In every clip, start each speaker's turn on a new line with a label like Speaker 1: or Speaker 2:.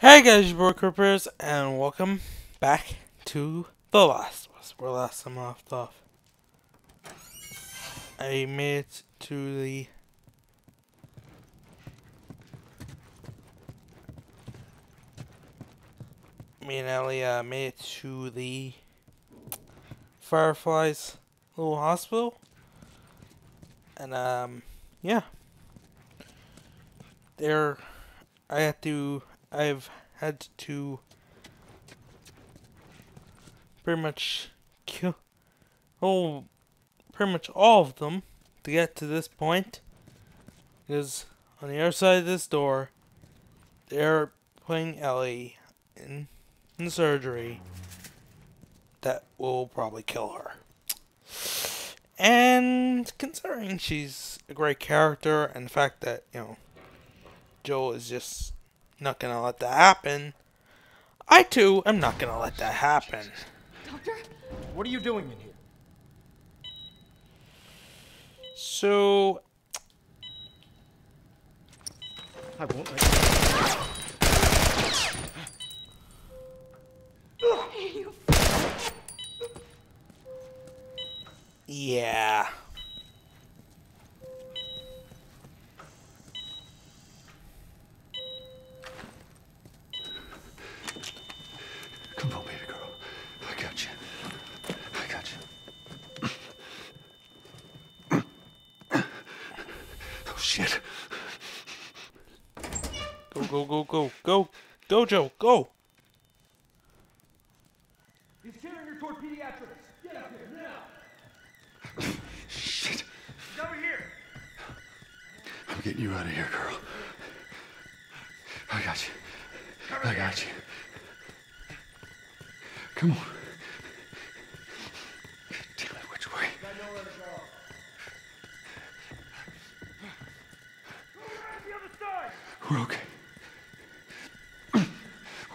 Speaker 1: Hey guys, your boy and welcome back to The Last of Us, where last time I left off. I made it to the... Me and Ellie uh, made it to the Fireflies little hospital. And, um, yeah. There, I had to I've had to pretty much kill oh pretty much all of them to get to this point because on the other side of this door they're putting Ellie in, in surgery that will probably kill her. And considering she's a great character and the fact that, you know, Joel is just not gonna let that happen. I too am not gonna let that happen.
Speaker 2: Doctor?
Speaker 3: What are you doing in here?
Speaker 1: So
Speaker 3: I won't let you.
Speaker 2: You
Speaker 1: yeah.
Speaker 4: Come on, baby girl. I got you. I got you. Oh, shit.
Speaker 1: Go go go go go go Joe go.
Speaker 3: He's carrying her toward pediatrics. Get up here now.
Speaker 4: Shit.
Speaker 3: He's over here.
Speaker 4: I'm getting you out of here, girl. I got you. Cover I got you. Come on. Damn it, which way?
Speaker 3: The other side.
Speaker 4: We're okay.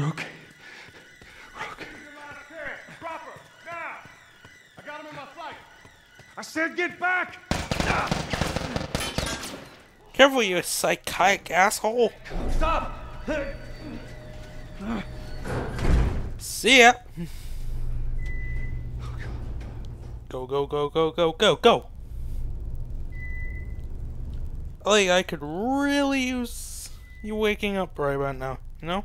Speaker 4: We're okay. We're okay.
Speaker 3: Your last chance. Drop her. Now. I got him in my sight. I said get back.
Speaker 1: Careful, you psychotic asshole.
Speaker 3: Stop.
Speaker 1: See ya. Go go go go go go go. Like I could really use you waking up right about now. You know.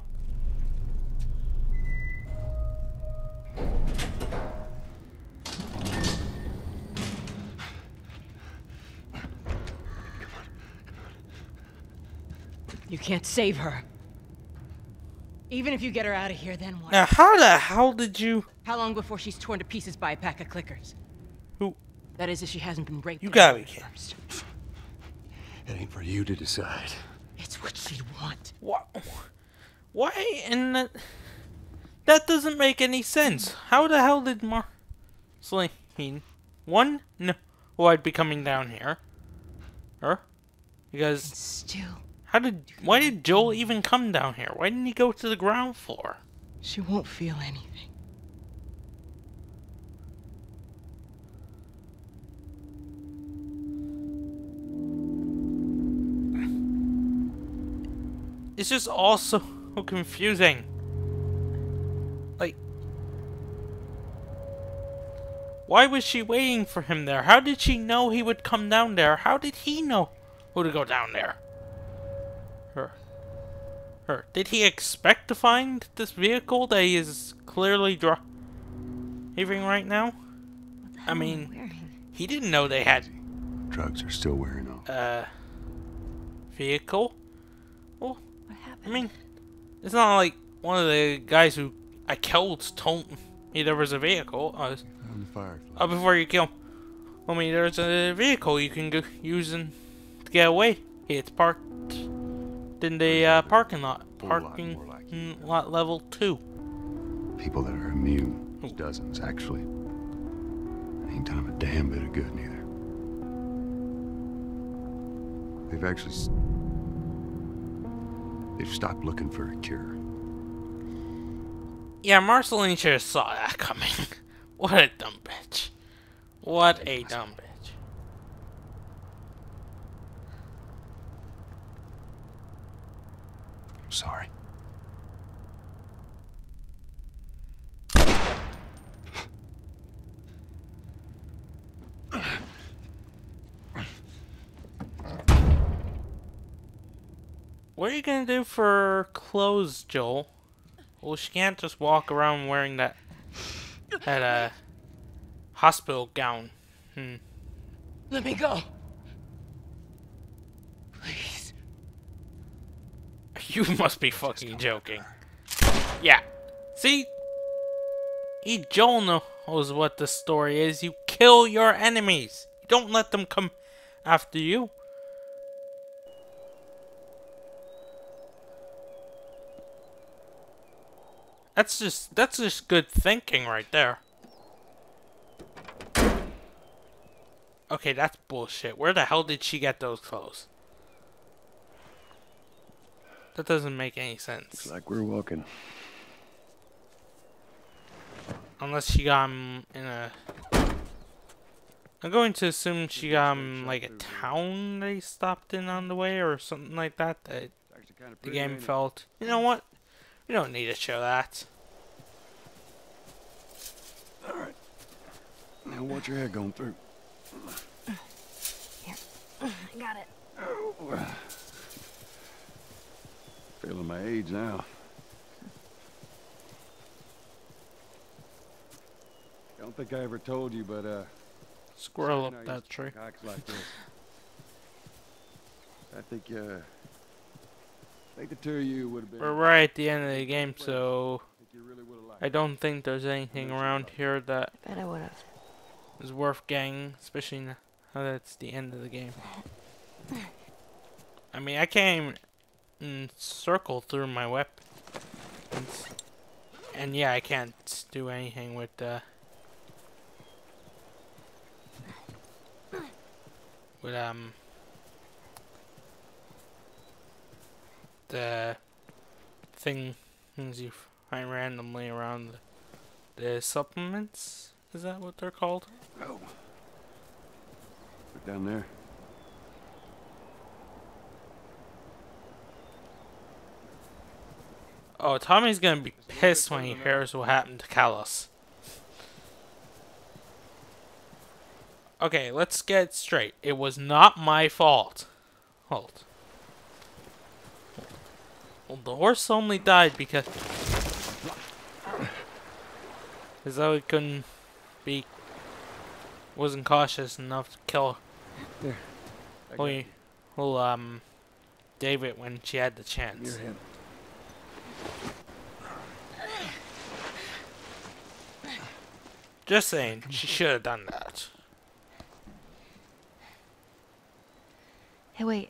Speaker 2: You can't save her. Even if you get her out of here, then what?
Speaker 1: Now, how the hell did you?
Speaker 2: How long before she's torn to pieces by a pack of clickers?
Speaker 1: Who?
Speaker 2: That is, if she hasn't been raped.
Speaker 1: You
Speaker 2: by
Speaker 1: gotta be kidding.
Speaker 2: first.
Speaker 4: It ain't for you to decide.
Speaker 2: It's what she'd want.
Speaker 1: What? Why? And that, that doesn't make any sense. How the hell did Mar... Celine... One? No. Well, I'd be coming down here. Her? Because...
Speaker 2: Still,
Speaker 1: How did... Why did Joel even come down here? Why didn't he go to the ground floor?
Speaker 2: she won't feel anything.
Speaker 1: It's just all so confusing. Like... Why was she waiting for him there? How did she know he would come down there? How did he know who to go down there? Her. Her. Did he expect to find this vehicle that he is clearly driving right now? I mean, he didn't know they had
Speaker 4: Drugs are still wearing off.
Speaker 1: Uh... vehicle. Well,
Speaker 2: What happened?
Speaker 1: I mean, it's not like one of the guys who I killed told me there was a vehicle.
Speaker 4: On the firefly.
Speaker 1: uh, before you kill I mean, there's a vehicle you can go using to get away. It's parked in the uh, parking lot.
Speaker 4: Whole lot
Speaker 1: Parking
Speaker 4: like
Speaker 1: lot level two.
Speaker 4: People that are immune. There's dozens, actually. Ain't done a damn bit of good, neither. They've actually... They've stopped looking for a cure.
Speaker 1: Yeah, Marceline have saw that coming. what a dumb bitch. What a dumb bitch.
Speaker 4: I'm sorry.
Speaker 1: What are you gonna do for clothes, Joel? Well, she can't just walk around wearing that that uh hospital gown. Hmm.
Speaker 2: Let me go. Please.
Speaker 1: You must be fucking joking. Yeah. See? He Joel knows what the story is. You kill your enemies. You don't let them come after you. That's just that's just good thinking right there. Okay, that's bullshit. Where the hell did she get those clothes? That doesn't make any sense.
Speaker 4: Looks like we're walking.
Speaker 1: Unless she got him in a... I'm going to assume she got him like a town they stopped in on the way or something like that. That
Speaker 4: Actually kind of
Speaker 1: the game felt, you know what? We don't need to show that.
Speaker 4: All right. Now watch your head going through. Yeah.
Speaker 2: I got it.
Speaker 4: Feeling my age now. Don't think I ever told you, but uh,
Speaker 1: Squirrel up that tree.
Speaker 4: Like this. I think uh, I think the two of you would have been.
Speaker 1: We're right at the end of the game, so
Speaker 4: I think you really would have liked.
Speaker 1: I don't think there's anything around here that
Speaker 2: Bet I would have.
Speaker 1: is worth getting, especially now that it's the end of the game. I mean, I can't even mm, circle through my weapons. And yeah, I can't do anything with uh with um the thing things you find randomly around the, the supplements. Is that what they're called?
Speaker 4: Oh. Look down there.
Speaker 1: Oh, Tommy's gonna be pissed when he hears what happened to Callus. Okay, let's get straight. It was not my fault. Hold. Well, the horse only died because... Because though it couldn't be... Wasn't cautious enough to kill...
Speaker 4: I got
Speaker 1: Well, well, um... David when she had the chance. Just saying, she should have done that.
Speaker 2: Hey, wait.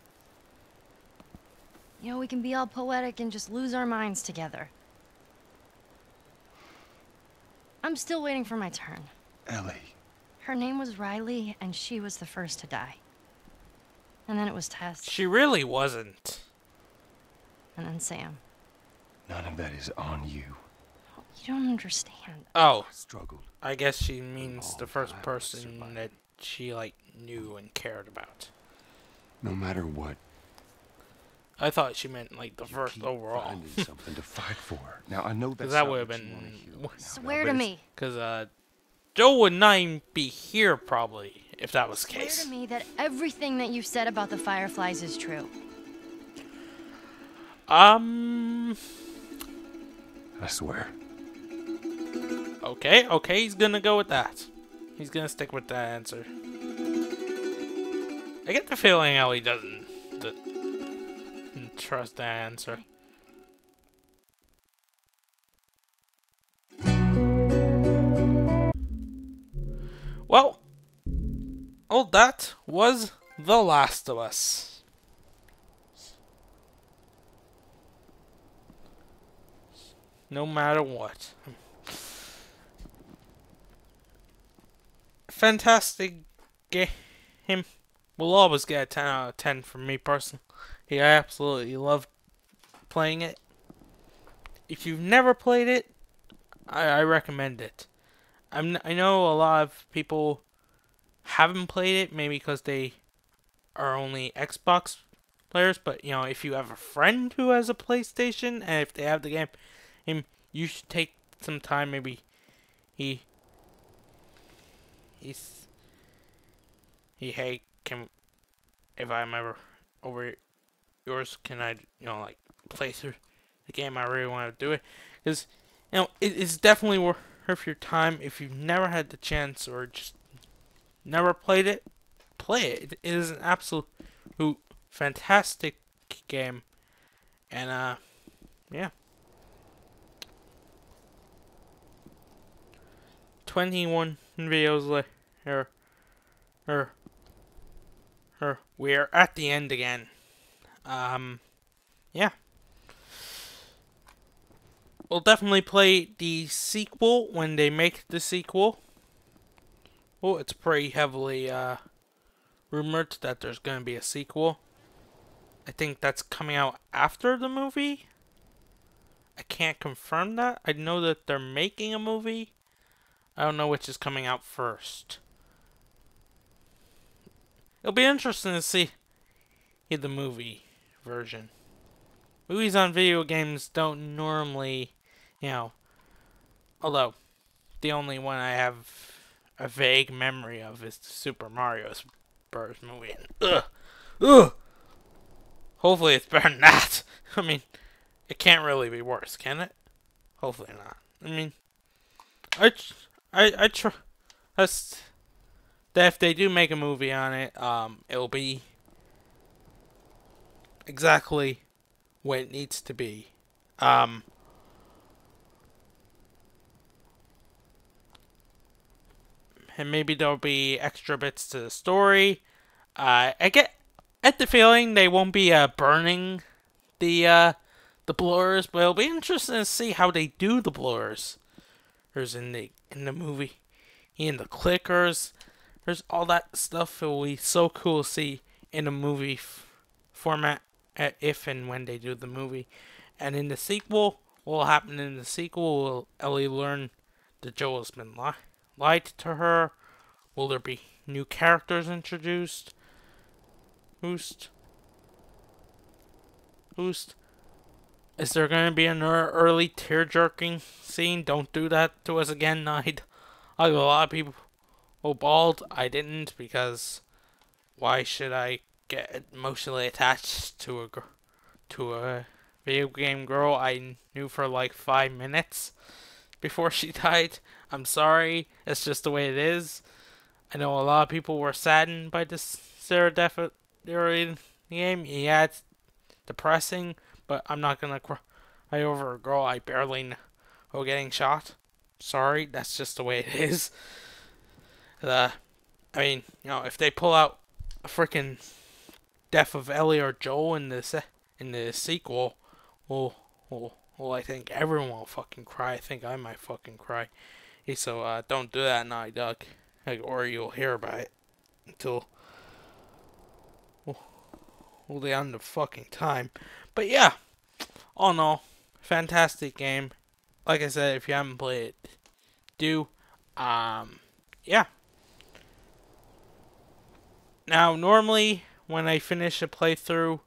Speaker 2: You know, we can be all poetic and just lose our minds together. I'm still waiting for my turn.
Speaker 4: Ellie.
Speaker 2: Her name was Riley, and she was the first to die. And then it was Tess,
Speaker 1: She really wasn't.
Speaker 2: and then Sam.
Speaker 4: None of that is on you.
Speaker 2: You don't understand.
Speaker 1: Oh,
Speaker 4: Struggled.
Speaker 1: I guess she means the first person that she like knew and cared about.
Speaker 4: No matter what.
Speaker 1: I thought she meant like the
Speaker 4: you
Speaker 1: first
Speaker 4: keep
Speaker 1: overall.
Speaker 4: Finding something to fight for. Now I know that's
Speaker 1: that would've
Speaker 4: what you
Speaker 1: been-
Speaker 4: wanna hear right now,
Speaker 2: Swear to me.
Speaker 1: Because uh, Joe would not even be here probably if that was the
Speaker 2: Swear
Speaker 1: case.
Speaker 2: to me that everything that you said about the Fireflies is true.
Speaker 1: Um.
Speaker 4: I swear.
Speaker 1: Okay, okay, he's gonna go with that. He's gonna stick with that answer. I get the feeling Ellie doesn't, doesn't trust that answer. Well, all that was The Last of Us. no matter what. Fantastic game. Will always get a 10 out of 10 from me personally. I absolutely love playing it. If you've never played it, I, I recommend it. I'm, I know a lot of people haven't played it, maybe because they are only Xbox players, but you know, if you have a friend who has a PlayStation and if they have the game, you should take some time. Maybe he he's he hey can if I'm ever over yours, can I you know like play through the game? I really want to do it because you know it is definitely worth your time if you've never had the chance or just never played it. Play it. It is an absolute fantastic game, and uh, yeah. 21 videos later, er, er, we're at the end again. Um, yeah. We'll definitely play the sequel when they make the sequel. Well, it's pretty heavily, uh, rumored that there's going to be a sequel. I think that's coming out after the movie. I can't confirm that. I know that they're making a movie. I don't know which is coming out first. It'll be interesting to see the movie version. Movies on video games don't normally, you know, although the only one I have a vague memory of is the Super Mario Bros. movie. Ugh, ugh. Hopefully it's better than that. I mean, it can't really be worse, can it? Hopefully not. I mean, I I I trust that if they do make a movie on it, um, it'll be exactly what it needs to be. Um, and maybe there'll be extra bits to the story. Uh, I get at the feeling they won't be uh, burning the uh, the blurs, but it'll be interesting to see how they do the blurs. There's in the in the movie, in the clickers. There's all that stuff. It will be so cool to see in a movie format if and when they do the movie. And in the sequel, what will happen in the sequel? Will Ellie learn that Joel has been li lied to her? Will there be new characters introduced? Who's Who's is there going to be an early tear-jerking scene? Don't do that to us again, Night. a lot of people oh, bald. I didn't because why should I get emotionally attached to a to a video game girl I knew for like five minutes before she died? I'm sorry. It's just the way it is. I know a lot of people were saddened by this Sarah death during the game. Yeah, it's depressing but I'm not gonna cry over a girl I barely know getting shot. Sorry, that's just the way it is. Uh, I mean, you know, if they pull out a freaking death of Ellie or Joel in the in the sequel, well, well, well, I think everyone will fucking cry. I think I might fucking cry. So uh, don't do that, Naughty Dog, like, or you'll hear about it until well, well, the end of fucking time. But yeah, all in all, fantastic game. Like I said, if you haven't played it, do. Um, yeah. Now, normally, when I finish a playthrough,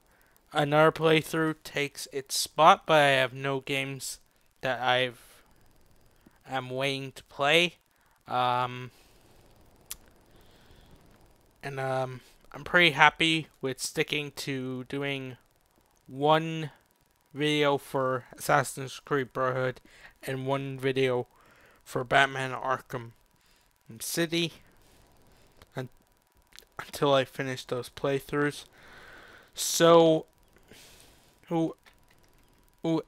Speaker 1: another playthrough takes its spot, but I have no games that I've am waiting to play. Um, and um, I'm pretty happy with sticking to doing one video for Assassin's Creed Brotherhood and one video for Batman Arkham City until I finish those playthroughs. So, ooh, ooh,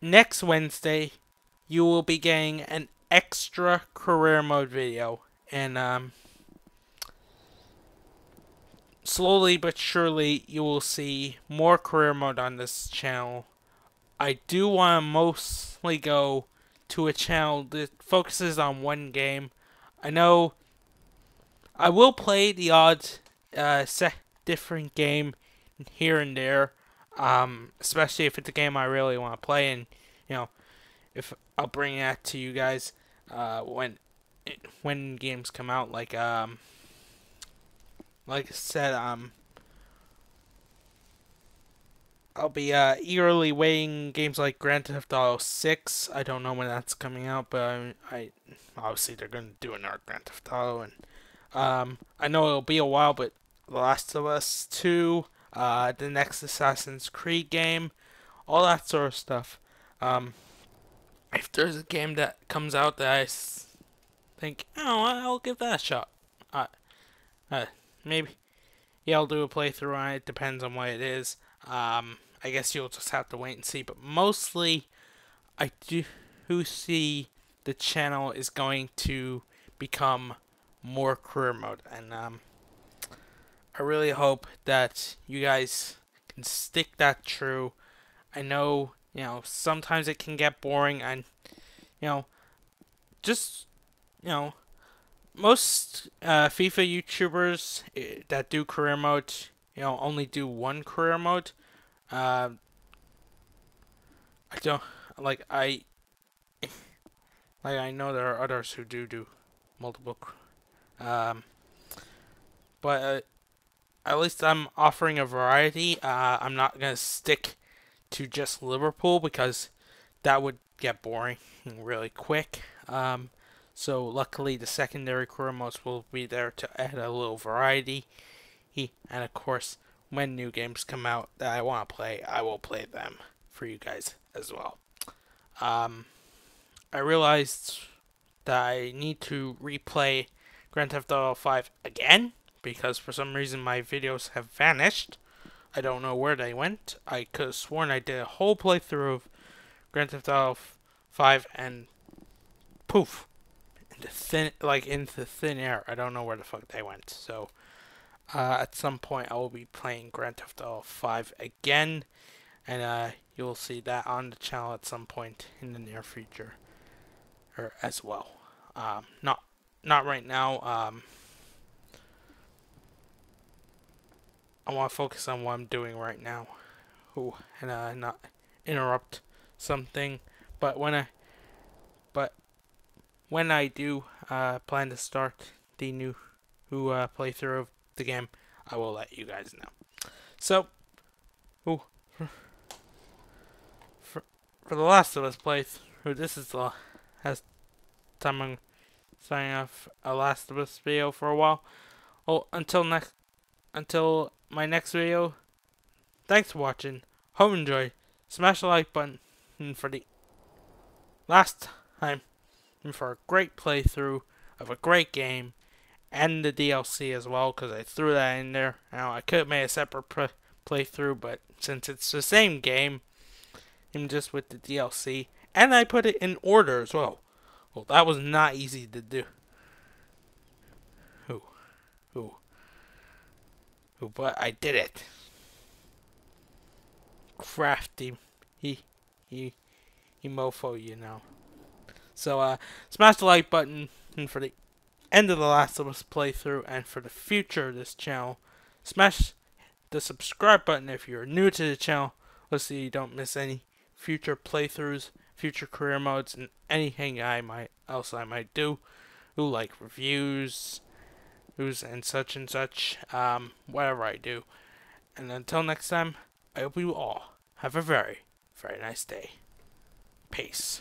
Speaker 1: next Wednesday, you will be getting an extra career mode video. And, um, slowly but surely you will see more career mode on this channel I do want to mostly go to a channel that focuses on one game. I know I will play the odd uh, different game here and there, um, especially if it's a game I really want to play, and you know, if I'll bring that to you guys uh, when when games come out. Like um, like I said, um, I'll be uh, eagerly waiting games like Grand Theft Auto 6. I don't know when that's coming out, but I, I obviously they're going to do another Grand Theft Auto, and um, I know it'll be a while, but The Last of Us 2, uh, the next Assassin's Creed game, all that sort of stuff. Um, if there's a game that comes out that I think, oh, I'll give that a shot. Uh, uh, maybe, yeah, I'll do a playthrough on it. Depends on what it is. Um, I guess you'll just have to wait and see. But mostly, I do see the channel is going to become more career mode, and um, I really hope that you guys can stick that true. I know, you know, sometimes it can get boring, and you know, just you know, most uh, FIFA YouTubers eh, that do career mode, you know, only do one career mode. Uh, I don't like I like I know there are others who do do multiple um but uh, at least I'm offering a variety. Uh, I'm not gonna stick to just Liverpool because that would get boring really quick. Um, so luckily the secondary modes will be there to add a little variety. And of course, when new games come out that I want to play, I will play them for you guys as well. Um, I realized that I need to replay Grand Theft Auto 5 again because for some reason my videos have vanished. I don't know where they went. I could have sworn I did a whole playthrough of Grand Theft Auto 5 and poof, into thin like into thin air. I don't know where the fuck they went. So uh, at some point I will be playing Grand Theft Auto 5 again, and uh, you'll see that on the channel at some point in the near future, or as well. Um, not not right now. Um, I want to focus on what I'm doing right now. Ooh, and uh, not interrupt something. But when I, but when I do uh, plan to start the new who uh, playthrough of the game, I will let you guys know. So, ooh, for, for, the Last of Us playthrough, this is the last time I'm signing off a Last of Us video for a while. Well, until next, until my next video, thanks for watching. Hope you enjoy. Smash the like button for the last time and for a great playthrough of a great game and the DLC as well because I threw that in there. Now I could have made a separate playthrough, but since it's the same game, I'm just with the DLC, and I put it in order as well. Well, that was not easy to do. Who, who, who? But I did it. Crafty, he, he, he mofo, you know. So, uh, smash the like button and for the end of the Last of Us playthrough and for the future of this channel. Smash the subscribe button if you're new to the channel Let's see you don't miss any future playthroughs, future career modes, and anything I might else I might do. Who like reviews, who's and such and such, um, whatever I do. And until next time, I hope you all have a very, very nice day. Peace.